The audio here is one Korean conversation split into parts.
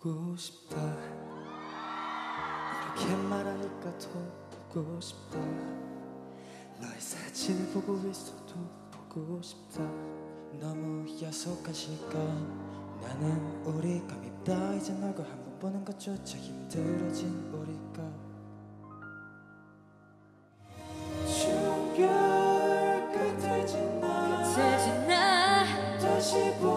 보고 싶다. 이렇게 말하니까 더 보고 싶다. 너의 사진을 보고 있어도 보고 싶다. 너무 야속한 시간 나는 우리가 밉다 이제 널과 한번 보는 것조차 힘들어진 우리가. 겨울 끝을 지나. 지나. 다시 봄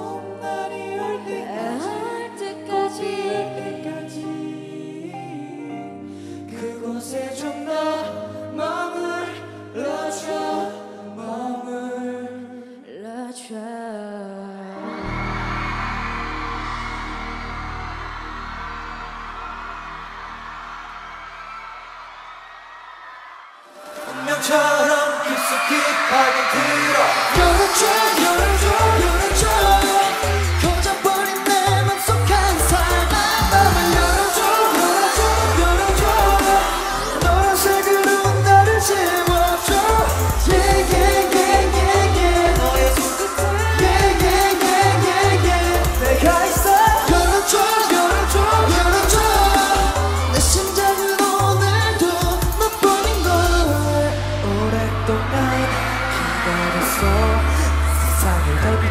운명처럼 깊숙이 파고들어 열어줘 열어줘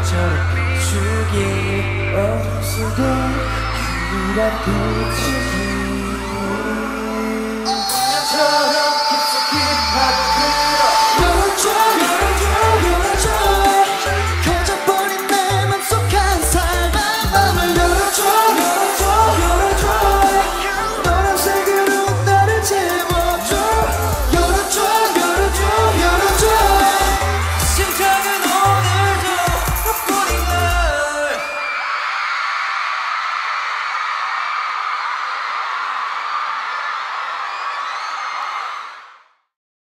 세상을 달빛처럼 비추기 어둠 속에 하늘한 빛이